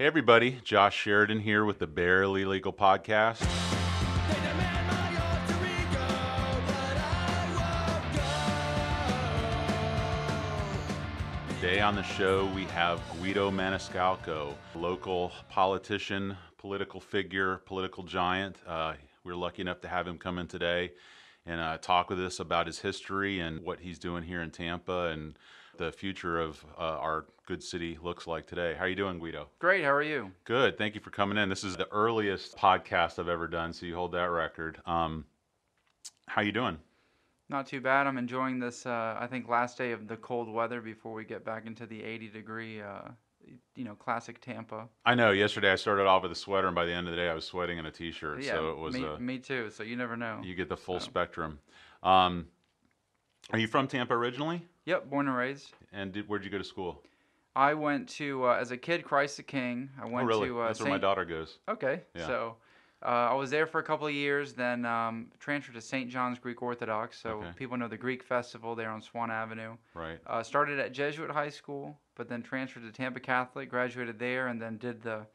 Hey, everybody. Josh Sheridan here with the Barely Legal Podcast. Today on the show, we have Guido Maniscalco, local politician, political figure, political giant. Uh, we're lucky enough to have him come in today and uh, talk with us about his history and what he's doing here in Tampa and the future of uh, our good city looks like today. How are you doing, Guido? Great. How are you? Good. Thank you for coming in. This is the earliest podcast I've ever done, so you hold that record. Um, how you doing? Not too bad. I'm enjoying this. Uh, I think last day of the cold weather before we get back into the 80 degree. Uh, you know, classic Tampa. I know. Yesterday I started off with a sweater, and by the end of the day I was sweating in a t-shirt. Yeah, so it was. me, uh, me too. So you never know. you get the full So. spectrum. Um, are you from Tampa originally? Yep, born and raised. And did, where'd you go to school? I went to uh, as a kid Christ the King. I went oh, really? to uh, That's where my daughter goes. Okay. Yeah. So uh, I was there for a couple of years, then um, transferred to St. John's Greek Orthodox. So Okay. people know the Greek Festival there on Swan Avenue. Right. Uh, started at Jesuit High School, but then transferred to Tampa Catholic, graduated there, and then did the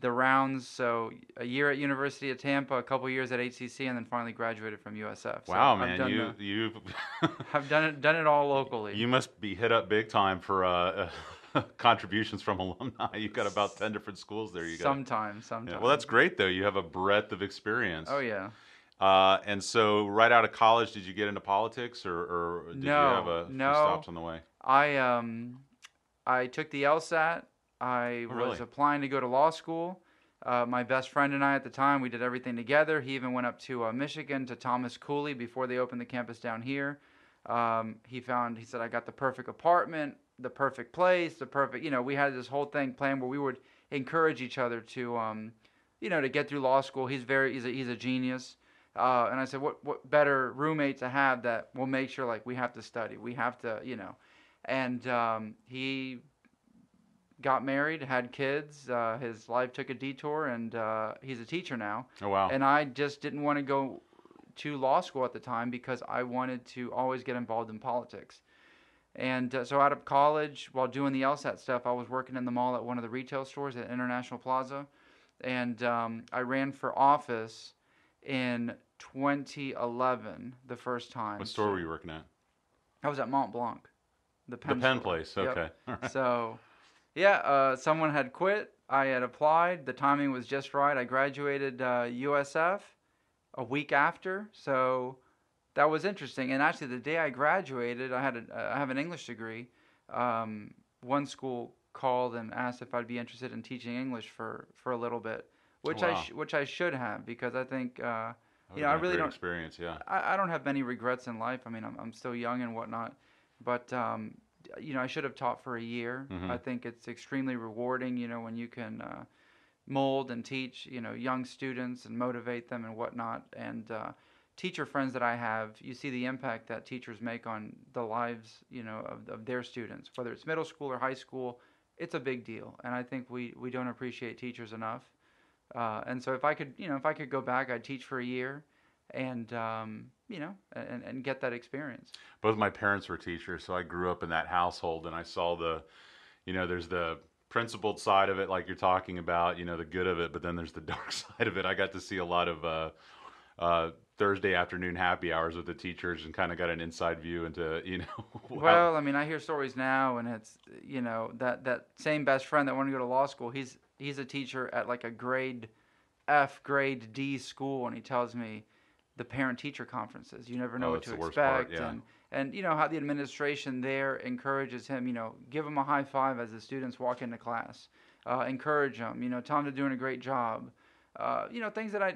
the rounds. So a year at University of Tampa, a couple years at HCC, and then finally graduated from USF. So wow, man, you the- you I've done it done it all locally. you must be hit up big time for uh, contributions from alumni. You've got about ten different schools there. You got. sometimes, sometimes. Yeah, well, that's great though. You have a breadth of experience. Oh yeah. Uh, and so, right out of college, did you get into politics, or, or did you have a few no. stops on the way? I um, I took the LSAT. I Oh, was really? applying to go to law school. Uh, my best friend and I at the time, we did everything together. He even went up to uh, Michigan to Thomas Cooley before they opened the campus down here. Um, he found, he said, I got the perfect apartment, the perfect place, the perfect, you know, we had this whole thing planned where we would encourage each other to, um, you know, to get through law school. He's very, he's a, he's a genius. Uh, and I said, what, what better roommate to have that will make sure like we have to study, we have to, you know, and um, he got married, had kids. Uh, his life took a detour, and uh, he's a teacher now. Oh wow. And I just didn't want to go to law school at the time because I wanted to always get involved in politics. And uh, so out of college, while doing the LSAT stuff, I was working in the mall at one of the retail stores at International Plaza, and um, I ran for office in 2011 the first time. what store were you working at? I was at Mont Blanc, the The pen, Penn store. place. Yep. Okay. So, yeah, uh, someone had quit. I had applied. The timing was just right. I graduated uh, USF a week after, so that was interesting. And actually, the day I graduated, I had a, I have an English degree. Um, one school called and asked if I'd be interested in teaching English for, for a little bit, which I sh- which I should have because I think uh, you know, I really don't- experience. Yeah. I, I don't have many regrets in life. I mean, I'm, I'm still young and whatnot, but um, you know, I should have taught for a year. Mhm. I think it's extremely rewarding. You know, when you can uh, mold and teach, you know, young students and motivate them and whatnot. And uh, teacher friends that I have, you see the impact that teachers make on the lives, you know, of, of their students, whether it's middle school or high school. It's a big deal, and I think we, we don't appreciate teachers enough. Uh, and so if I could, you know, if I could go back, I'd teach for a year, and um, you know, and, and get that experience. Both my parents were teachers, so I grew up in that household, and I saw the, you know, there's the principled side of it, like you're talking about, you know, the good of it, but then there's the dark side of it. I got to see a lot of uh, uh, Thursday afternoon happy hours with the teachers, and kind of got an inside view into, you know, Well, I mean, I hear stories now, and it's you know that that same best friend that wanted to go to law school. He's he's a teacher at like a grade F, grade D school, and he tells me the parent teacher conferences. You never know Oh, what to worst part, expect, yeah. and and you know how the administration there encourages him. You know, give him a high five as the students walk into class. Uh, encourage them. You know, tell them they're doing a great job. Uh, you know, things that I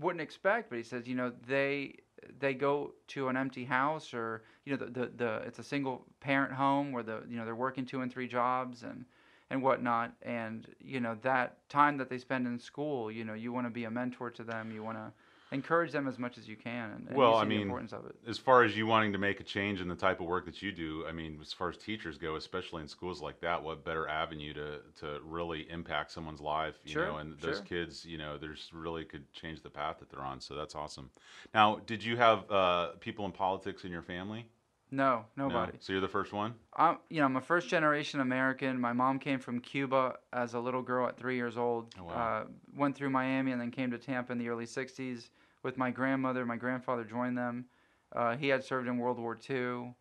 wouldn't expect, but he says, you know, they they go to an empty house or you know the, the, the it's a single parent home where the you know they're working two and three jobs and and whatnot. And you know that time that they spend in school you know you want to be a mentor to them you want to encourage them as much as you can and, and Well, I mean, importance of it as far as you wanting to make a change in the type of work that you do, I mean, as far as teachers go, especially in schools like that, what better avenue to to really impact someone's life, you Sure, know? And those sure. kids, you know, there's really could change the path that they're on. So that's awesome. Now, did you have uh, people in politics in your family? No, No? nobody. So you're the first one. I'm, you know, I'm a first generation American. My mom came from Cuba as a little girl at three years old. Oh, wow. uh, went through Miami and then came to Tampa in the early 60s with my grandmother. My grandfather joined them. Uh, he had served in World War II.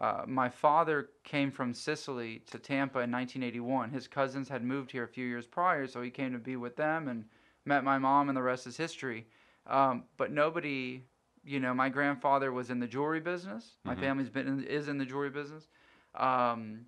Uh, my father came from Sicily to Tampa in 1981. His cousins had moved here a few years prior, so he came to be with them and met my mom, and the rest is history. Um, but nobody, you know, my grandfather was in the jewelry business. My Mhm. family's been in, is in the jewelry business. Um,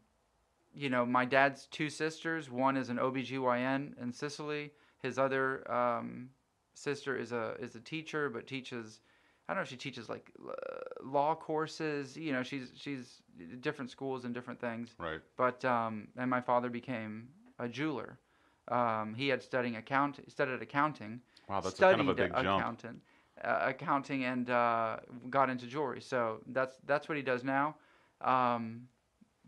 you know, my dad's two sisters. One is an OBGYN in Sicily. His other um, sister is a is a teacher, but teaches. I don't know if she teaches like l- law courses. You know, she's she's different schools and different things. Right. But um, and my father became a jeweler. Um, he had studying account studied accounting Wow, that's studied kind of a big jump. Uh, accounting, and uh, got into jewelry. So that's that's what he does now. Um,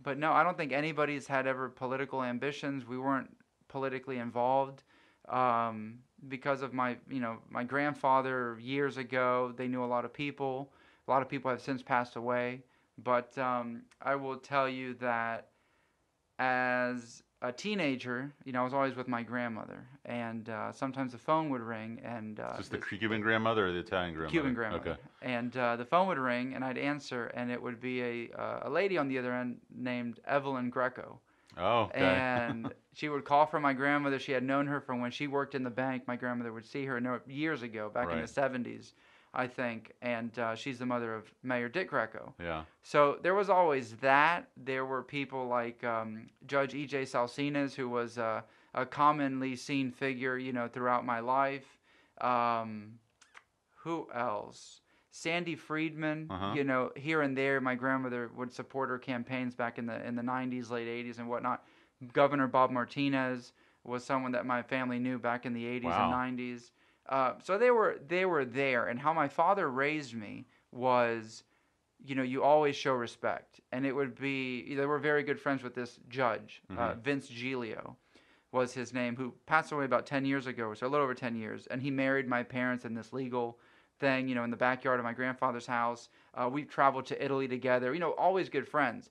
but no, I don't think anybody's had ever political ambitions. We weren't politically involved um, because of my you know my grandfather years ago. They knew a lot of people. A lot of people have since passed away. But um, I will tell you that as a teenager, you know, I was always with my grandmother, and uh, sometimes the phone would ring, and uh, Is this the Cuban grandmother or the Italian grandmother? Cuban grandmother, Okay. and uh, the phone would ring, and I'd answer, and it would be a uh, a lady on the other end named Evelyn Greco, Oh, okay. and she would call from my grandmother. She had known her from when she worked in the bank. My grandmother would see her know years ago, back in the '70s, I think, and uh, she's the mother of Mayor Dick Greco. yeah. So there was always that. There were people like um, Judge E.J. Salcines, who was uh, a commonly seen figure, you know, throughout my life. Um, who else? Sandy Friedman, Uh-huh. you know, here and there, my grandmother would support her campaigns back in the in the '90s, late '80s, and whatnot. Governor Bob Martinez was someone that my family knew back in the '80s Wow. and '90s. Uh, so they were they were there, and how my father raised me was you know, you always show respect. And it would be, they were very good friends with this judge, uh, Mhm. Vince Giglio was his name, who passed away about 10 years ago, so a little over 10 years. And he married my parents in this legal thing, you know, in the backyard of my grandfather's house. Uh, we traveled to Italy together, you know, always good friends.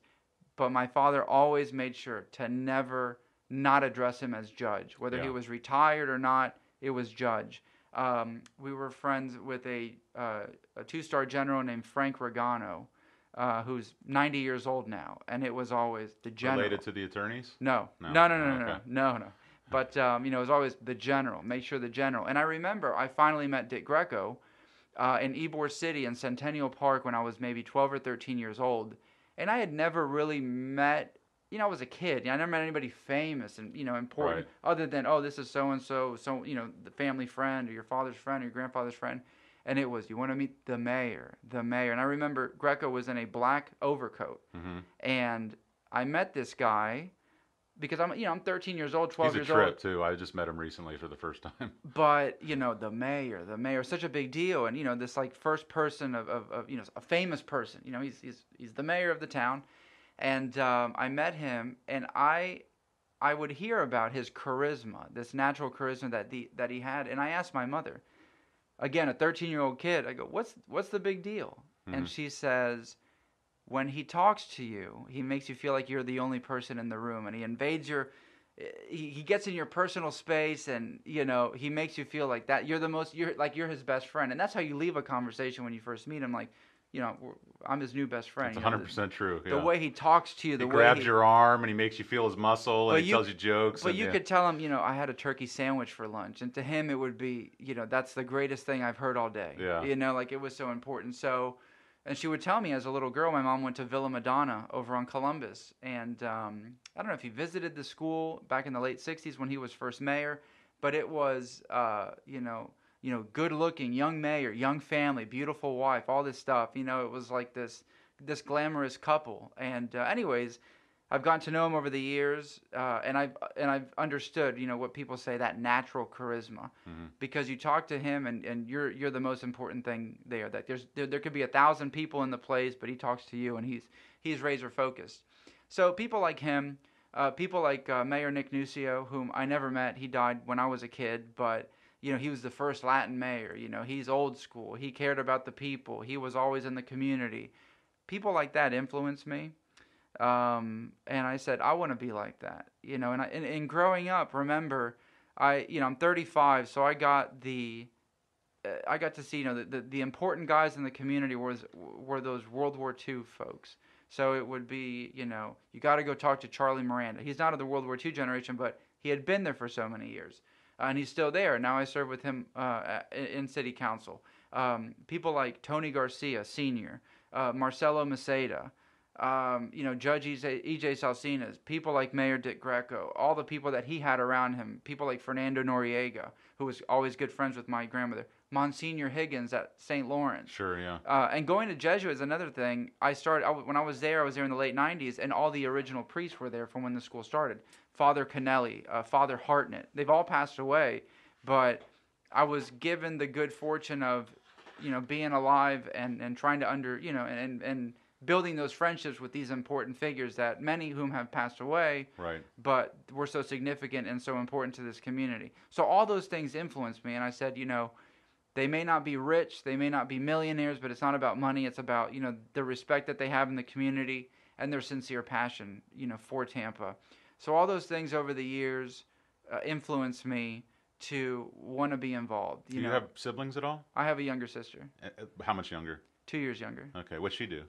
But my father always made sure to never not address him as judge, whether he was retired or not, it was judge. Um, we were friends with a, uh, a two-star general named Frank Regano, uh, who's 90 years old now, and it was always the general. Related to the attorneys? No, No? no, no, no, no, Oh, no, no, no. But um, you know, it was always the general. Make sure the general. And I remember I finally met Dick Greco uh, in Ybor City in Centennial Park when I was maybe 12 or 13 years old, and I had never really met. You know, I was a kid. I never met anybody famous and you know important, Right. other than oh, this is so and so, so you know, the family friend or your father's friend or your grandfather's friend. And it was you want to meet the mayor, the mayor. And I remember Greco was in a black overcoat, hmm and I met this guy because I'm you know I'm 13 years old, 12 He's a years trip, old. too. I just met him recently for the first time. But you know the mayor, the mayor, is such a big deal, and you know this like first person of, of, of you know a famous person. You know he's he's he's the mayor of the town, and um, I met him, and I I would hear about his charisma, this natural charisma that the that he had, and I asked my mother, again a 13 year old kid, I go what's what's the big deal? And Mhm. she says, when he talks to you, he makes you feel like you're the only person in the room, and he invades your. He, he gets in your personal space, and you know he makes you feel like that. You're the most. You're like you're his best friend, and that's how you leave a conversation when you first meet him. Like, you know, I'm his new best friend. That's you know, 100% true. the, Yeah. the way he talks to you, the he way grabs he, grabs your arm and he makes you feel his muscle and But he tells you jokes. But and, you yeah. could tell him, you know, I had a turkey sandwich for lunch, and to him it would be, you know, that's the greatest thing I've heard all day. Yeah. You know, like it was so important. So, and she would tell me as a little girl, my mom went to Villa Madonna over on Columbus, and um, I don't know if he visited the school back in the late '60s when he was first mayor, but it was, uh, you know, you know, good-looking young mayor, young family, beautiful wife, all this stuff. You know, it was like this this glamorous couple. And uh, anyways, I've gotten to know him over the years, uh, and I've and I've understood, you know, what people say that natural charisma, Mhm. because you talk to him, and, and you're you're the most important thing there. That there's there, there could be a thousand people in the place, but he talks to you, and he's he's razor focused. So people like him, uh, people like uh, Mayor Nick Nuccio, whom I never met. He died when I was a kid, but you know he was the first Latin mayor. You know he's old school. He cared about the people. He was always in the community people like that influence me. Um, and I said, I want to be like that, you know. And I, and, and growing up, remember, I, you know, I'm 35, so I got the, uh, I got to see, you know, the, the, the important guys in the community was were those World War II folks. So it would be, you know, you got to go talk to Charlie Miranda. He's not of the World War II generation, but he had been there for so many years, uh, and he's still there. Now I serve with him uh, in city council. Um, people like Tony Garcia, senior, uh, Marcelo Maceda, um, you know, Judge EJ, EJ Salcines, people like Mayor Dick Greco, all the people that he had around him, people like Fernando Noriega, who was always good friends with my grandmother, Monsignor Higgins at St. Lawrence. Sure, yeah. Uh, and going to Jesuit is another thing. I started I, when I was there. I was there in the late '90s, and all the original priests were there from when the school started. Father Canelli, uh, Father Hartnett. They've all passed away, but I was given the good fortune of, you know, being alive and, and trying to under, you know, and and building those friendships with these important figures that many of whom have passed away, right. but were so significant and so important to this community. So all those things influenced me, and I said, you know, they may not be rich, they may not be millionaires, but it's not about money. It's about you know the respect that they have in the community and their sincere passion, you know, for Tampa. So all those things over the years uh, influenced me to want to be involved. Do You you know, have siblings at all? I have a younger sister, uh, How much younger? two years younger. Okay, what's she do?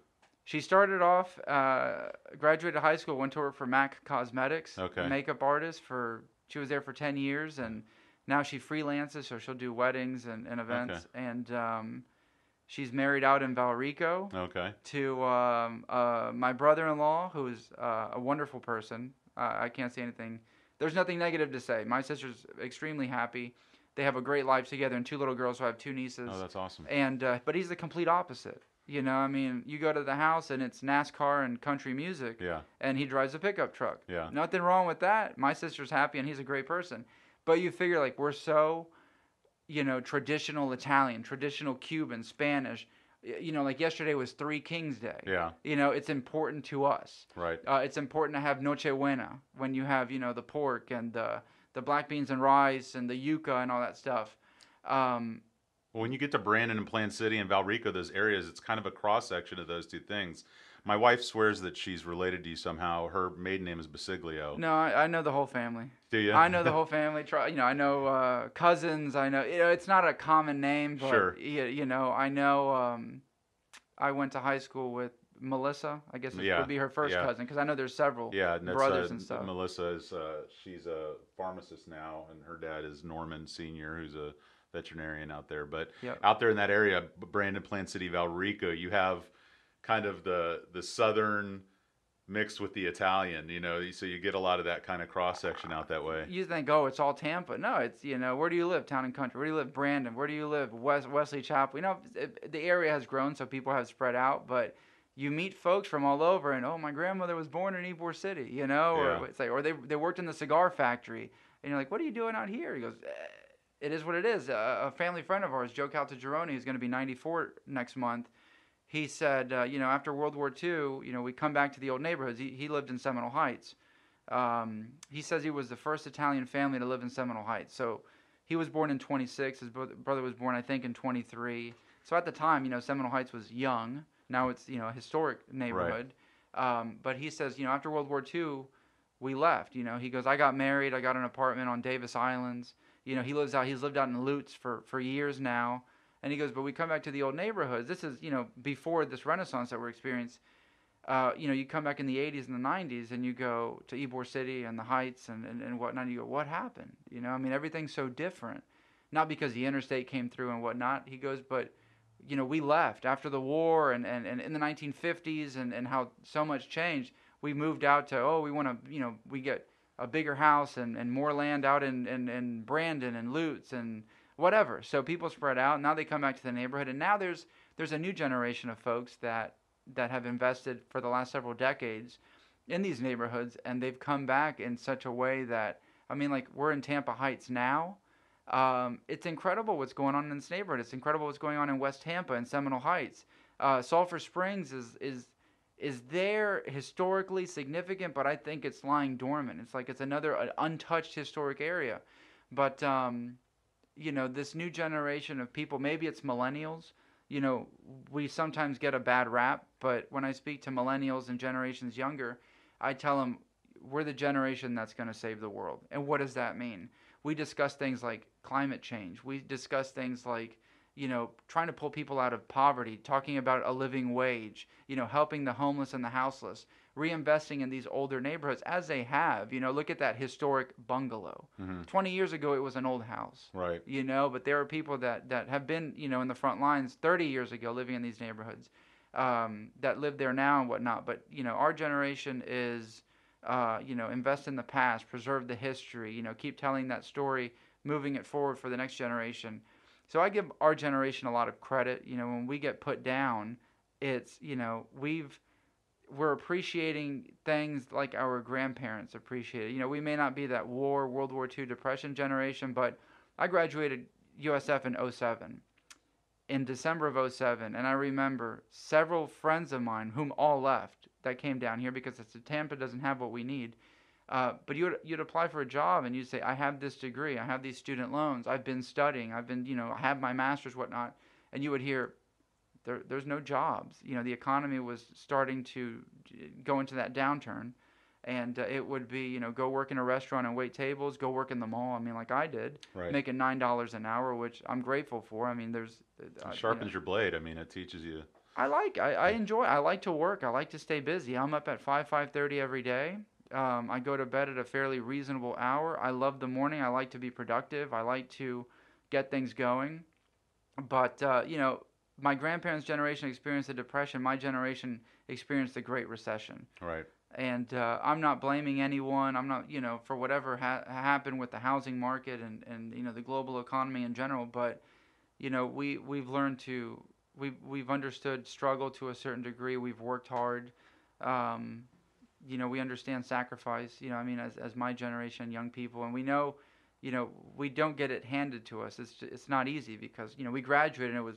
She started off, uh, graduated high school, went to work for MAC Cosmetics, Okay. makeup artist for. She was there for ten years, and now she freelances, so she'll do weddings and, and events. And um, she's married out in Valrico Okay, to um, uh, my brother-in-law, who is uh, a wonderful person. Uh, I can't say anything. There's nothing negative to say. My sister's extremely happy. They have a great life together, and two little girls. So I have two nieces oh, that's awesome. and uh, but he's the complete opposite. You know, I mean, you go to the house and it's NASCAR and country music, Yeah, and he drives a pickup truck. yeah, Nothing wrong with that. My sister's happy and he's a great person. But you figure like we're so, you know, traditional Italian, traditional Cuban, Spanish. You know, like yesterday was Three Kings Day. yeah, You know, it's important to us. right. Uh, it's important to have Noche Buena when you have, you know, the pork and the the black beans and rice and the yuca and all that stuff. Um, Well, when you get to Brandon and Plant City and Valrico, those areas, it's kind of a cross section of those two things. My wife swears that she's related to you somehow. Her maiden name is Basiglio. no, I, I know the whole family. Do you? I know the whole family. Try, you know, I know uh, cousins. I know, you know, it's not a common name, but Sure. you, you know, I know. Um, I went to high school with Melissa. I guess it Yeah, would be her first yeah. cousin because I know there's several Yeah, and brothers uh, and stuff. Melissa is uh, she's a pharmacist now, and her dad is Norman Senior, who's a veterinarian out there. But Yep. out there in that area, Brandon, Plant City, Valrico, you have kind of the the southern mixed with the Italian. You know, so you get a lot of that kind of cross section out that way. You think, oh, it's all Tampa. No, it's you know, where do you live? Town and country. Where do you live? Brandon. Where do you live? West Wesley Chapel. You know, it, the area has grown, so people have spread out, but. You meet folks from all over, and oh, my grandmother was born in Ybor City, you know, Yeah. or it's like, or they they worked in the cigar factory, and you're like, what are you doing out here? He goes, eh, it is what it is. A family friend of ours, Joe Caltagirone, who's going to be 94 next month. He said, uh, you know, after World War II, you know, we come back to the old neighborhoods. He, he lived in Seminole Heights. Um, he says he was the first Italian family to live in Seminole Heights. So he was born in 26. His bro- brother was born, I think, in 23. So at the time, you know, Seminole Heights was young. Now it's, you know, a historic neighborhood. Um, but he says, you know, after World War II, we left. You know, he goes, I got married. I got an apartment on Davis Islands. You know, he lives out. He's lived out in Lutz for for years now. And he goes, but we come back to the old neighborhoods. This is, you know, before this renaissance that we're experiencing. Uh, you know, you come back in the 80s and the 90s and you go to Ybor City and the Heights and, and, and whatnot. And you go, what happened? You know, I mean, everything's so different. Not because the interstate came through and whatnot. He goes, but, you know, we left after the war and, and, and in the 1950s and, and how so much changed. We moved out to, oh, we want to, you know, we get a bigger house and, and more land out in, in, in Brandon and Lutz and whatever. So people spread out. Now they come back to the neighborhood, and now there's there's a new generation of folks that that have invested for the last several decades in these neighborhoods, and they've come back in such a way that I mean, like we're in Tampa Heights now. Um, it's incredible what's going on in this neighborhood. It's incredible what's going on in West Tampa and Seminole Heights. Uh, Sulphur Springs is is is there historically significant, but I think it's lying dormant. It's like it's another uh, untouched historic area. But um, you know, this new generation of people, maybe it's millennials, you know, we sometimes get a bad rap, but when I speak to millennials and generations younger, I tell them we're the generation that's going to save the world. And what does that mean? We discuss things like climate change. We discuss things like, you know, trying to pull people out of poverty, talking about a living wage, you know, helping the homeless and the houseless, reinvesting in these older neighborhoods as they have. You know, look at that historic bungalow. Mhm. 20 years ago, it was an old house Right. you know but there are people that that have been you know in the front lines 30 years ago living in these neighborhoods um, that live there now and whatnot but you know our generation is uh, you know invest in the past preserve the history you know keep telling that story moving it forward for the next generation so i give our generation a lot of credit you know when we get put down it's you know we've we're appreciating things like our grandparents appreciated. You know, we may not be that war, World War II, Depression generation, but I graduated USF in 07, in December of 07, and I remember several friends of mine, whom all left, that came down here because it's a Tampa doesn't have what we need. Uh, but you'd you'd apply for a job and you'd say, I have this degree, I have these student loans, I've been studying, I've been, you know, I have my master's, whatnot, and you would hear, there, there's no jobs. You know, the economy was starting to go into that downturn, and uh, it would be, you know, go work in a restaurant and wait tables, go work in the mall. I mean, like I did, Right. making nine dollars an hour, which I'm grateful for. I mean, there's uh, It you know, sharpens your blade. I mean, it teaches you. I like, I, I enjoy, I like to work. I like to stay busy. I'm up at five, five thirty every day. Um, I go to bed at a fairly reasonable hour. I love the morning. I like to be productive. I like to get things going. But uh, you know, my grandparents' generation experienced the depression. My generation experienced the Great Recession. Right. And uh, I'm not blaming anyone. I'm not, you know, for whatever ha- happened with the housing market and, and you know the global economy in general. But you know, we we've learned to we've we've understood struggle to a certain degree. We've worked hard. Um, you know, we understand sacrifice. You know, I mean, as as my generation, young people, and we know, you know, we don't get it handed to us. It's it's not easy because you know we graduated and it was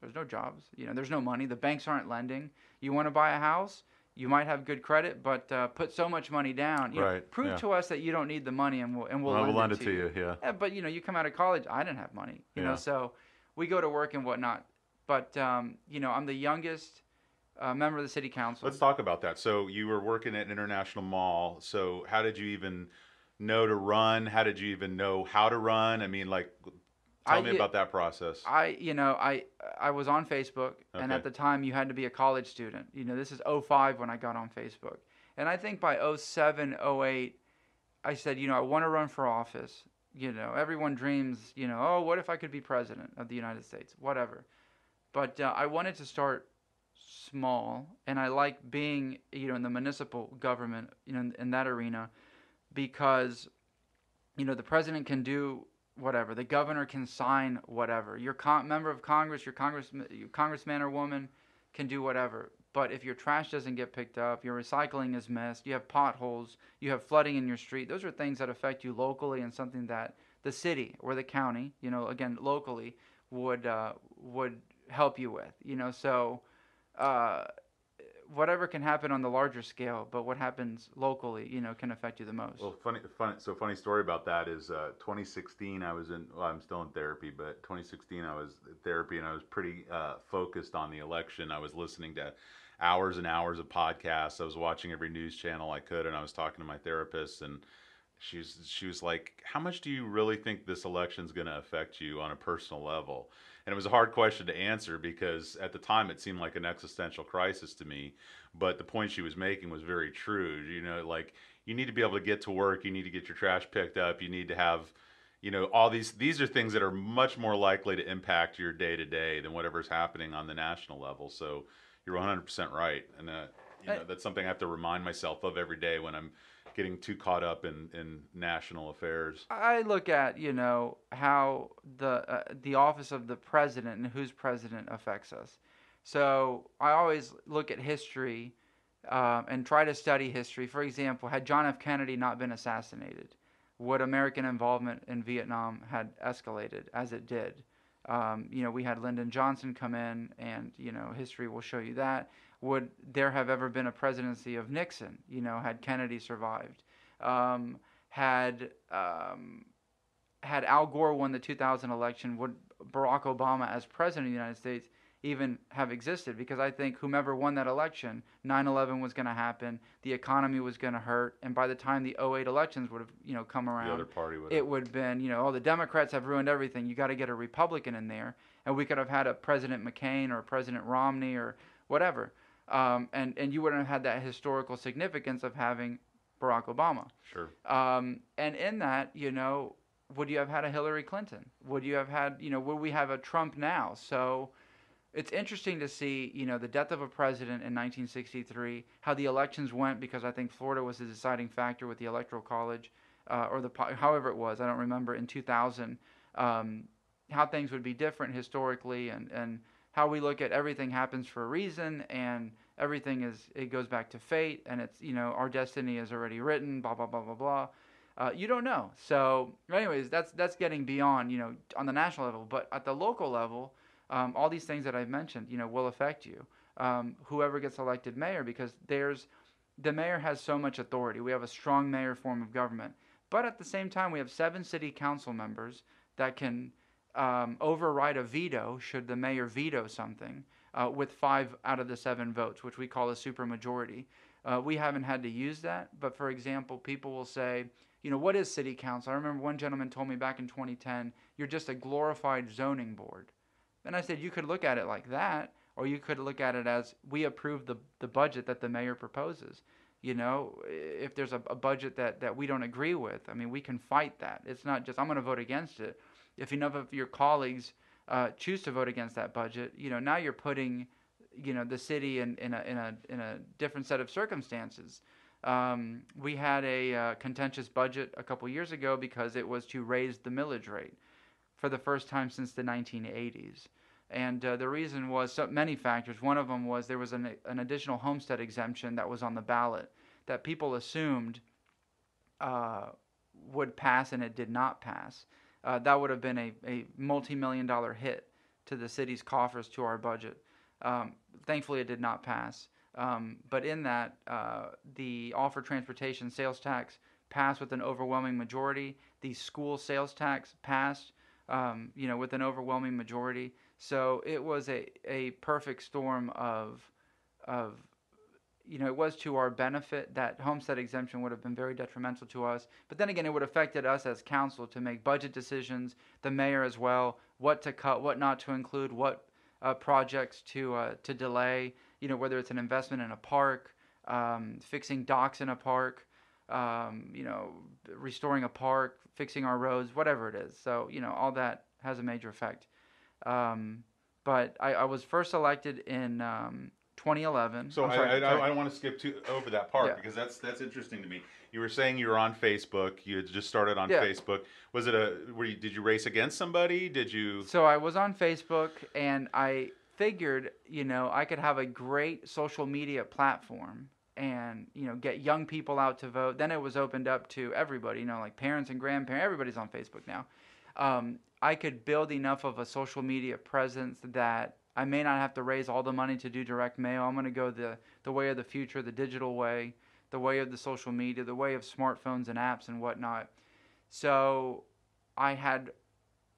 there's no jobs. You know, there's no money. The banks aren't lending. You want to buy a house, you might have good credit, but uh, put so much money down. You know, Right, prove yeah. to us that you don't need the money, and we'll and we'll, Well, lend, we'll lend it to you. Yeah. Yeah, but you know, you come out of college. I didn't have money. You know, Yeah. so we go to work and whatnot. But um, you know, I'm the youngest uh, member of the city council. Let's talk about that. So you were working at an International Mall. So how did you even know to run? How did you even know how to run? I mean, like, tell I me about that process. I, you know, I I was on Facebook, and at the time you had to be a college student. You know, this is 05 when I got on Facebook, and I think by 07, 08, I said, you know, I want to run for office. You know, everyone dreams, you know, oh, what if I could be president of the United States? Whatever. But uh, I wanted to start small, and I like being, you know, in the municipal government, you know, in, in that arena, because, you know, the president can do whatever. The governor can sign whatever. Your con- member of Congress, your congressman, your congressman or woman can do whatever. But if your trash doesn't get picked up, your recycling is missed, you have potholes, you have flooding in your street, those are things that affect you locally and something that the city or the county, you know, again locally would uh, would help you with. You know, so uh, whatever can happen on the larger scale, but what happens locally, you know, can affect you the most. Well, funny, funny. So funny story about that is uh, 2016. I was in. Well, I'm still in therapy, but 2016 I was in therapy, and I was pretty uh, focused on the election. I was listening to hours and hours of podcasts. I was watching every news channel I could, and I was talking to my therapist, and she was she was like, "How much do you really think this election's going to affect you on a personal level?" And it was a hard question to answer because at the time it seemed like an existential crisis to me. But the point she was making was very true. You know, like you need to be able to get to work, you need to get your trash picked up, you need to have, you know, all these these are things that are much more likely to impact your day to day than whatever's happening on the national level. So you're 100% right, and uh, you know, that's something I have to remind myself of every day when I'm getting too caught up in in national affairs. I look at you know how the uh, the office of the president and who's president affects us. So I always look at history um, and try to study history. For example, had John F. Kennedy not been assassinated, would American involvement in Vietnam had escalated as it did? Um, you know, we had Lyndon Johnson come in, and you know, history will show you that. Would there have ever been a presidency of Nixon? You know, had Kennedy survived? Um, had um, had Al Gore won the 2000 election, would Barack Obama, as president of the United States, even have existed because I think whomever won that election, 9/11 was going to happen, the economy was going to hurt, and by the time the 08 elections would have, you know, come around, The other party would. it would have been, you know, oh, the Democrats have ruined everything. You got to get a Republican in there, and we could have had a President McCain or President Romney or whatever, um, and and you wouldn't have had that historical significance of having Barack Obama. Sure. Um, and in that, you know, would you have had a Hillary Clinton? Would you have had, you know, would we have a Trump now? So it's interesting to see, you know, the death of a president in 1963, how the elections went, because I think Florida was the deciding factor with the Electoral College, uh, or the however it was, I don't remember in 2000, um, how things would be different historically, and and how we look at everything happens for a reason, and everything is it goes back to fate, and it's you know our destiny is already written, blah blah blah blah blah. Uh, you don't know. So, anyways, that's that's getting beyond you know on the national level, but at the local level um, all these things that I've mentioned, you know, will affect you. Um, whoever gets elected mayor, because there's the mayor has so much authority. We have a strong mayor form of government, but at the same time, we have seven city council members that can um, override a veto should the mayor veto something uh, with five out of the seven votes, which we call a supermajority. Uh, we haven't had to use that, but for example, people will say, you know, what is city council? I remember one gentleman told me back in 2010, you're just a glorified zoning board. And I said, you could look at it like that, or you could look at it as we approve the, the budget that the mayor proposes. You know, if there's a, a budget that, that we don't agree with, I mean, we can fight that. It's not just, I'm going to vote against it. If enough of your colleagues uh, choose to vote against that budget, you know, now you're putting, you know, the city in, in, a, in, a, in a different set of circumstances. Um, we had a uh, contentious budget a couple years ago because it was to raise the millage rate for the first time since the 1980s. And uh, the reason was so many factors. One of them was there was an, an additional homestead exemption that was on the ballot that people assumed uh, would pass and it did not pass. Uh, that would have been a, a multi million dollar hit to the city's coffers, to our budget. Um, thankfully, it did not pass. Um, but in that, uh, the All For transportation sales tax passed with an overwhelming majority. The school sales tax passed um, you know, with an overwhelming majority. So it was a, a perfect storm of, of, you know, it was to our benefit. That homestead exemption would have been very detrimental to us. But then again, it would have affected us as council to make budget decisions, the mayor as well, what to cut, what not to include, what uh, projects to uh, to delay. You know, whether it's an investment in a park, um, fixing docks in a park, um, you know, restoring a park, fixing our roads, whatever it is. So, you know, all that has a major effect. Um, but I, I, was first elected in um, 2011. So sorry, I, I, I, don't want to skip to, over that part Yeah. because that's that's interesting to me. You were saying you were on Facebook. You had just started on Yeah. Facebook. Was it a? Were you, did you race against somebody? Did you? So I was on Facebook and I figured, you know, I could have a great social media platform and, you know, get young people out to vote. Then it was opened up to everybody, you know, like parents and grandparents, everybody's on Facebook now. Um, I could build enough of a social media presence that I may not have to raise all the money to do direct mail. I'm going to go the, the way of the future, the digital way, the way of the social media, the way of smartphones and apps and whatnot. So I had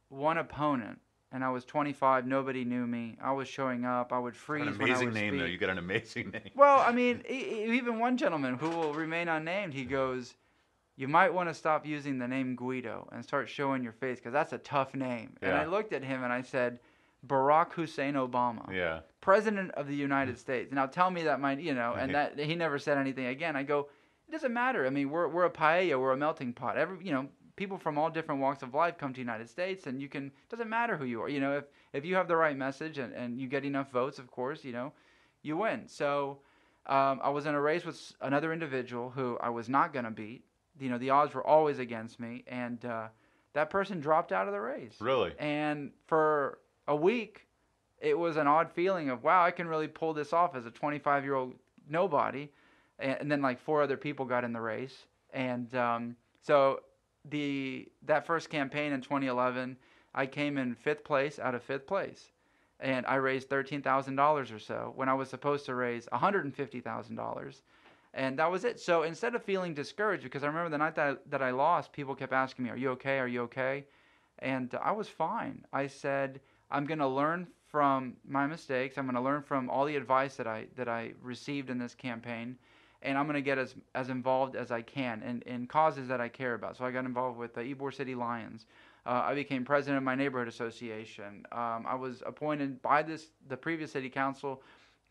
one opponent and I was 25. Nobody knew me. I was showing up. I would freeze An amazing name though. You got an amazing name. Well, I mean, even one gentleman who will remain unnamed, he goes, "You might want to stop using the name Guido and start showing your face because that's a tough name." And I looked at him and I said, "Barack Hussein Obama, Yeah. President of the United States." Now tell me that might, you know, and that he never said anything again. I go, "It doesn't matter. I mean, we're we're a paella, we're a melting pot. Every, you know." People from all different walks of life come to the United States, and you can. Doesn't matter who you are. You know, if if you have the right message and, and you get enough votes, of course, you know, you win. So um, I was in a race with another individual who I was not going to beat. You know, the odds were always against me, and uh, that person dropped out of the race. Really? And for a week, it was an odd feeling of wow, I can really pull this off as a 25 year old nobody. And, and then like four other people got in the race, and um, so the that first campaign in 2011, I came in fifth place out of fifth place, and I raised thirteen thousand dollars or so when I was supposed to raise one hundred and fifty thousand dollars. And that was it. So instead of feeling discouraged, because I remember the night that I, that I lost, people kept asking me, "Are you okay? Are you okay?" And I was fine. I said, "I'm going to learn from my mistakes. I'm going to learn from all the advice that I that I received in this campaign, and I'm going to get as as involved as I can in, in causes that I care about. So I got involved with the Ybor City Lions. Uh, I became president of my neighborhood association. Um, I was appointed by this the previous city council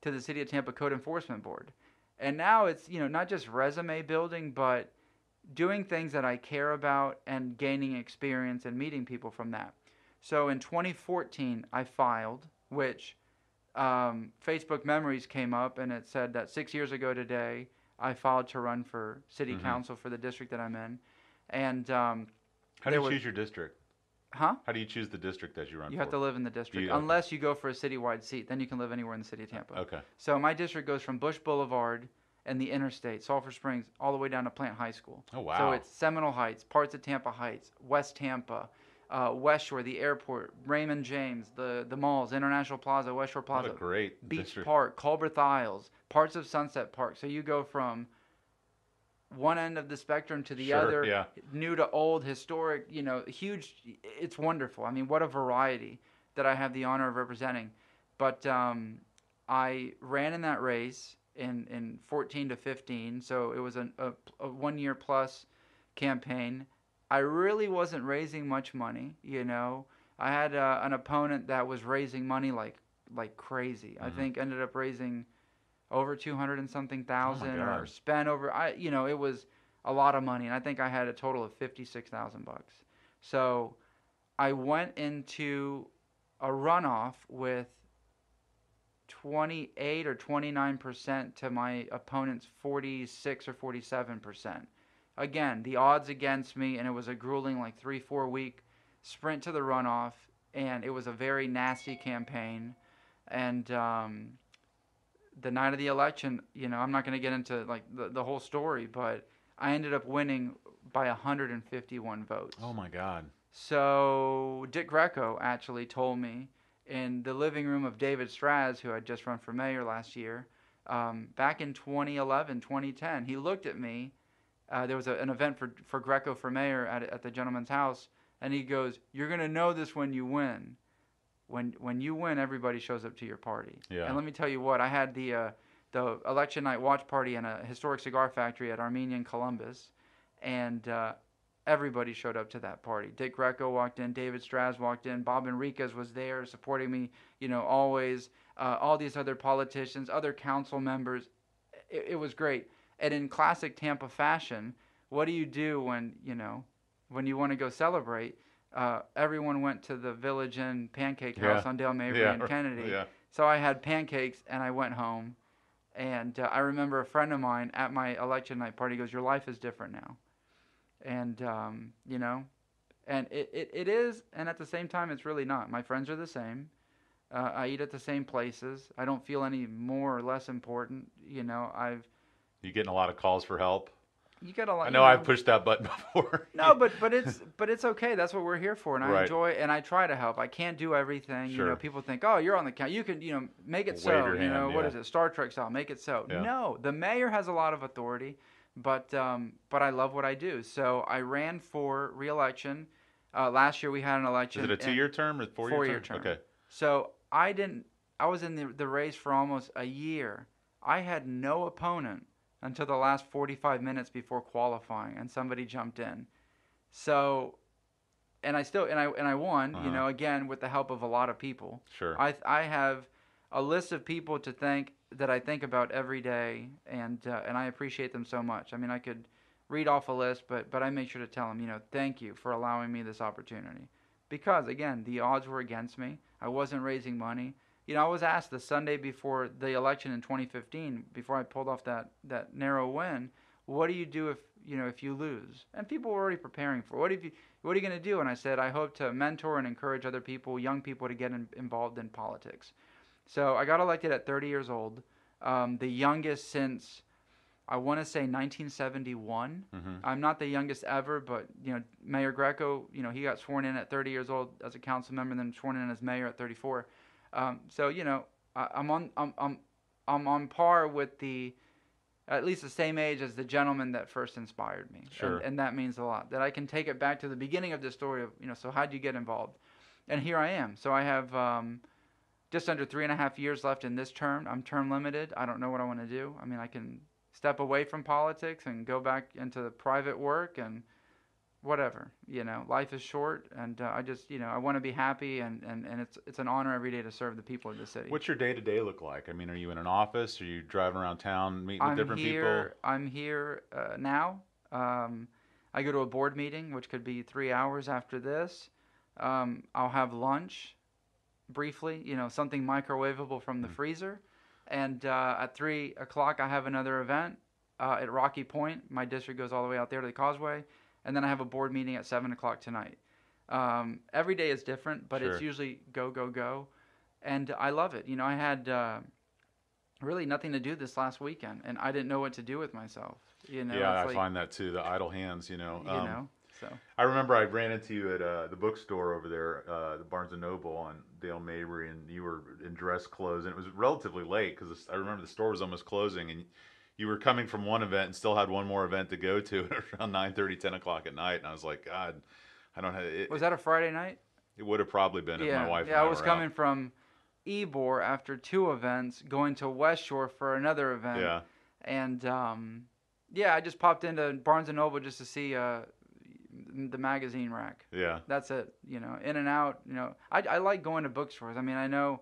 to the City of Tampa Code Enforcement Board, and now it's you know not just resume building, but doing things that I care about and gaining experience and meeting people from that. So in 2014, I filed, which um, Facebook Memories came up and it said that six years ago today, I filed to run for city Mhm. council for the district that I'm in. And, um, How do you was- choose your district? huh? How do you choose the district that you run You for? have to live in the district. You- okay. Unless you go for a citywide seat, then you can live anywhere in the city of Tampa. Okay. So my district goes from Bush Boulevard and the interstate, Sulphur Springs, all the way down to Plant High School. Oh wow. So it's Seminole Heights, parts of Tampa Heights, West Tampa, uh, West Shore, the airport, Raymond James, the the malls, International Plaza, West Shore what Plaza, a great Beach district. Park, Culbreath Isles, parts of Sunset Park. So you go from one end of the spectrum to the Sure, other, yeah. new to old, historic, you know, huge. It's wonderful. I mean, what a variety that I have the honor of representing. But um, I ran in that race in, in 14 to 15, so it was an, a, a one year plus campaign. I really wasn't raising much money, you know. I had uh, an opponent that was raising money like like crazy. I Mhm. think ended up raising over 200 and something thousand or spent over I you know, it was a lot of money and I think I had a total of 56,000 bucks. So I went into a runoff with 28 or 29% to my opponent's 46 or 47%. Again, the odds against me, and it was a grueling, like three, four week sprint to the runoff, and it was a very nasty campaign. And um, the night of the election, you know, I'm not going to get into like the, the whole story, but I ended up winning by 151 votes. Oh my God. So Dick Greco actually told me in the living room of David Straz, who had just run for mayor last year, um, back in 2011, 2010, he looked at me. Uh, there was a, an event for for Greco for mayor at at the gentleman's house, and he goes, "You're gonna know this when you win. When when you win, everybody shows up to your party." Yeah. And let me tell you what, I had the uh, the election night watch party in a historic cigar factory at Armenian Columbus, and uh, everybody showed up to that party. Dick Greco walked in, David Straz walked in, Bob Enriquez was there supporting me, you know, always. Uh, all these other politicians, other council members. It, it was great. And in classic Tampa fashion, what do you do when, you know, when you want to go celebrate? Uh, everyone went to the Village Inn Pancake House Yeah. on Dale Mabry yeah. and Kennedy. Yeah. So I had pancakes and I went home. And uh, I remember a friend of mine at my election night party goes, Your life is different now. And, um, you know, and it, it, it is, and at the same time, it's really not. My friends are the same. Uh, I eat at the same places. I don't feel any more or less important. You know, I've, You getting a lot of calls for help? you get a lot. I you know I've pushed that button before. no, but but it's but it's okay. That's what we're here for, and I Right. enjoy and I try to help. I can't do everything. Sure. You know, people think, oh, you're on the count. You can you know make it Wave so. You know hand, what yeah. is it? Star Trek style. Make it so. Yeah. No, the mayor has a lot of authority, but um, but I love what I do. So I ran for reelection. Uh, last year we had an election. Is it a two-year term or four-year Four-year term? term. Okay. So I didn't. I was in the the race for almost a year. I had no opponent until the last 45 minutes before qualifying, and somebody jumped in. So, and I still and I and I won. Uh-huh. You know, again with the help of a lot of people. Sure. I I have a list of people to thank that I think about every day, and uh, and I appreciate them so much. I mean, I could read off a list, but but I make sure to tell them, you know, thank you for allowing me this opportunity, because again, the odds were against me. I wasn't raising money. You know, I was asked the Sunday before the election in 2015, before I pulled off that that narrow win, what do you do if you know if you lose? And people were already preparing for what if you what are you going to do? And I said I hope to mentor and encourage other people, young people, to get in, involved in politics. So I got elected at 30 years old, um, the youngest since I want to say 1971. hmm I'm not the youngest ever, but you know Mayor Greco, you know he got sworn in at 30 years old as a council member, then sworn in as mayor at 34. Um, so you know I, I'm on I'm, I'm I'm on par with the at least the same age as the gentleman that first inspired me. Sure. And, and that means a lot. That I can take it back to the beginning of the story of you know so how'd you get involved, and here I am. So I have um, just under three and a half years left in this term. I'm term limited. I don't know what I want to do. I mean, I can step away from politics and go back into the private work and whatever. You know, life is short, and uh, I just, you know, I want to be happy, and, and, and it's it's an honor every day to serve the people of the city. What's your day to day look like? I mean, are you in an office? Are you driving around town meeting with I'm different here. people? I'm here uh, now. Um, I go to a board meeting, which could be three hours after this. Um, I'll have lunch, briefly. You know, something microwavable from the Mm. freezer, and uh, at three o'clock I have another event uh, at Rocky Point. My district goes all the way out there to the Causeway, and then I have a board meeting at seven o'clock tonight. Um, every day is different, but it's usually go go go, and I love it. You know, I had. Uh, really nothing to do this last weekend, and I didn't know what to do with myself. You know, yeah, I like, find that too. The idle hands, you know. you Um, know. So I remember I ran into you at uh, the bookstore over there, uh, the Barnes and Noble on Dale Mabry, and you were in dress clothes, and it was relatively late because I remember the store was almost closing, and you were coming from one event and still had one more event to go to around 9 10 o'clock at night, and I was like, God, I don't have it. was that a Friday night? it would have probably been yeah, if my wife. yeah. I was coming Out. from Ybor after two events, going to West Shore for another event, Yeah, and um, yeah, I just popped into Barnes and Noble just to see uh, the magazine rack. yeah. That's it. You know, in and out. You know, I, I like going to bookstores. I mean, I know,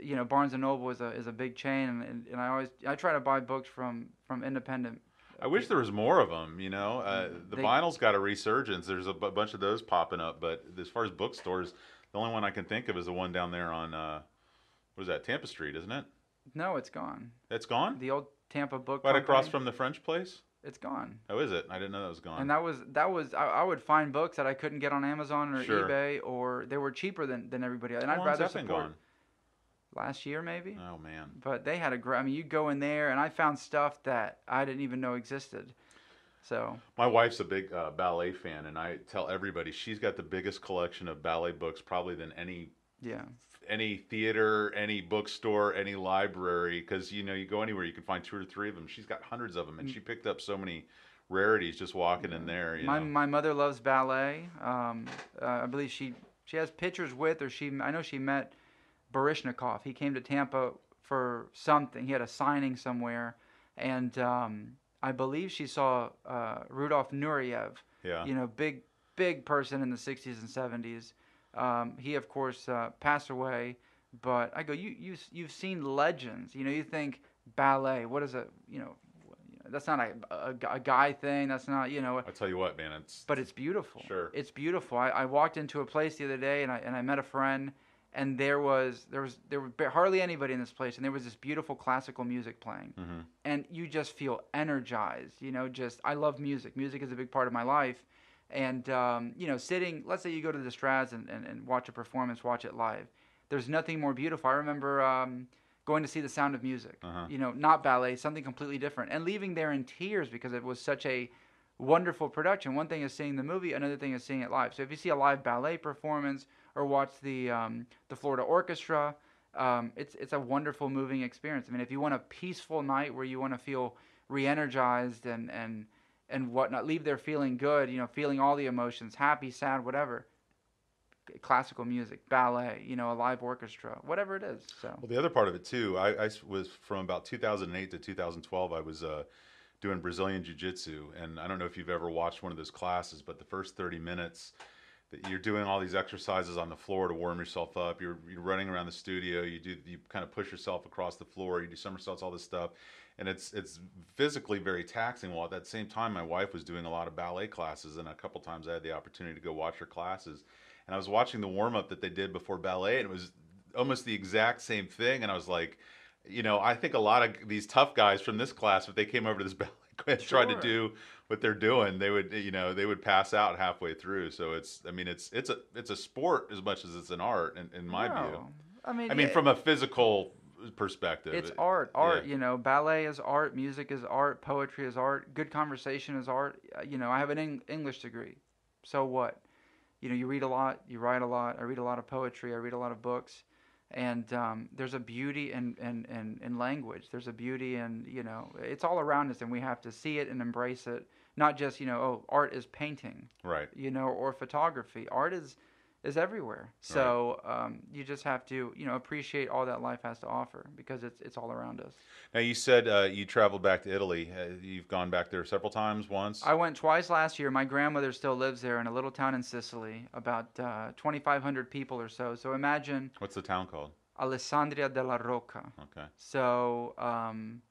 you know, Barnes and Noble is a is a big chain, and, and, I always I try to buy books from from independent. I wish there was more of them. You know, uh, the They- vinyl's got a resurgence. There's a bunch of those popping up, but as far as bookstores, the only one I can think of is the one down there on uh, what is that, Tampa Street, isn't it? No, it's gone. It's gone. The old Tampa book. Right across from the French place. It's gone. Oh, is it? I didn't know that was gone. And that was that was I, I would find books that I couldn't get on Amazon or Sure. eBay or they were cheaper than, than everybody else. And How I'd rather support gone? Last year maybe. Oh man. But they had a great. I mean, you go in there and I found stuff that I didn't even know existed. So My wife's a big uh, ballet fan, and I tell everybody she's got the biggest collection of ballet books probably than any yeah, any theater, any bookstore, any library. Because you know, you go anywhere, you can find two or three of them. She's got hundreds of them, and she picked up so many rarities just walking in there. You my know. my mother loves ballet. Um, uh, I believe she she has pictures with or she I know she met Baryshnikov. He came to Tampa for something. He had a signing somewhere, and um, I believe she saw uh, Rudolf Nureyev. yeah. You know, big big person in the '60s and '70s. Um, he of course uh, passed away, but I go you you you've seen legends. You know, you think ballet. What is it? You know. That's not a, a, a guy thing. That's not, you know, I tell you what, man, it's but it's beautiful. Sure. It's beautiful. I, I walked into a place the other day and I and I met a friend and there was there was there were hardly anybody in this place and there was this beautiful classical music playing Mhm. and you just feel energized. You know, just I love music. Music is a big part of my life. And um, you know, sitting let's say you go to the Straz and, and, and watch a performance, watch it live. There's nothing more beautiful. I remember um, going to see The Sound of Music. Uh-huh. You know, not ballet, something completely different, and leaving there in tears because it was such a wonderful production. One thing is seeing the movie, another thing is seeing it live. So if you see a live ballet performance or watch the um, the Florida Orchestra, um, it's it's a wonderful, moving experience. I mean, if you want a peaceful night where you want to feel re-energized and and and whatnot, leave there feeling good, you know, feeling all the emotions, happy, sad, whatever. Classical music, ballet, you know, a live orchestra, whatever it is. So Well, the other part of it too, I was from about 2008 to 2012. I was uh, doing Brazilian Jiu Jitsu, and I don't know if you've ever watched one of those classes, but the first 30 minutes, that you're doing all these exercises on the floor to warm yourself up. You're, you're running around the studio. You do you kind of push yourself across the floor. You do somersaults, all this stuff, and it's it's physically very taxing. While at that same time, my wife was doing a lot of ballet classes, and a couple times I had the opportunity to go watch her classes. And I was watching the warm up that they did before ballet, and it was almost the exact same thing. And I was like, you know, I think a lot of these tough guys from this class, if they came over to this ballet and tried to do what they're doing, they would, you know, they would pass out halfway through. So it's, I mean, it's it's a it's a sport as much as it's an art, in, in my view. No. I mean, I mean, yeah, from a physical perspective, it's it- art. Art, yeah. you know, ballet is art, music is art, poetry is art, good conversation is art. Uh, You know, I have an Eng- English degree, so what? You know, you read a lot, you write a lot. I read a lot of poetry. I read a lot of books, and um, there's a beauty in, in, in, in language. There's a beauty in you know, it's all around us, and we have to see it and embrace it. Not just you know, oh, art is painting. right. you know, or photography. Art is is everywhere. So um, you just have to, you know, appreciate all that life has to offer because it's it's all around us. Now you said uh, you traveled back to Italy. Uh, you've gone back there several times. Once. I went twice last year. My grandmother still lives there in a little town in Sicily, about uh, 2,500 people or so. So imagine What's the town called? Alessandria della Rocca. Okay. So um,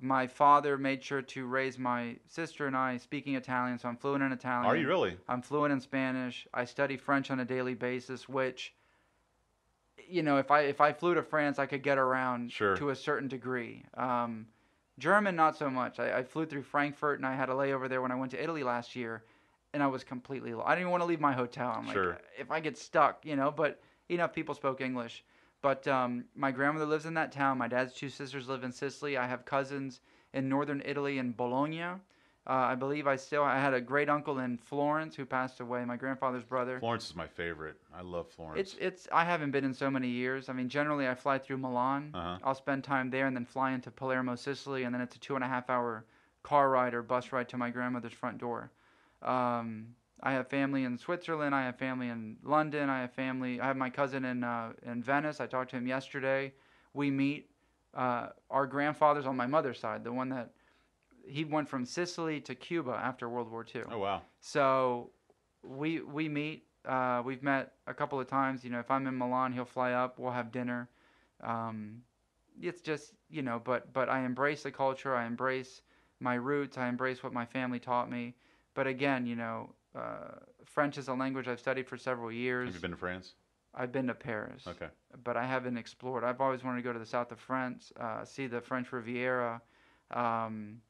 my father made sure to raise my sister and I speaking Italian, so I'm fluent in Italian. Are you really? I'm fluent in Spanish. I study French on a daily basis, which you know, if I if I flew to France, I could get around Sure. to a certain degree. Um, German, not so much. I, I flew through Frankfurt and I had a layover there when I went to Italy last year, and I was completely. I didn't even want to leave my hotel. I'm Sure. like, if I get stuck, you know. But enough people spoke English. But um, my grandmother lives in that town. My dad's two sisters live in Sicily. I have cousins in northern Italy in Bologna. Uh, I believe I still I had a great uncle in Florence who passed away. My grandfather's brother. Florence is my favorite. I love Florence. It's it's I haven't been in so many years. I mean, generally I fly through Milan. Uh-huh. I'll spend time there and then fly into Palermo, Sicily, and then it's a two and a half hour car ride or bus ride to my grandmother's front door. Um, I have family in Switzerland. I have family in London. I have family. I have my cousin in uh, in Venice. I talked to him yesterday. We meet. Uh, our grandfathers on my mother's side, the one that he went from Sicily to Cuba after World War II. oh wow. So we we meet. Uh, we've met a couple of times. You know, if I'm in Milan, he'll fly up. We'll have dinner. Um, it's just you know, but but I embrace the culture. I embrace my roots. I embrace what my family taught me. But again, you know, uh, French is a language I've studied for several years. Have you been to France? I've been to Paris, Okay. but I haven't explored. I've always wanted to go to the south of France, uh, see the French Riviera. Um,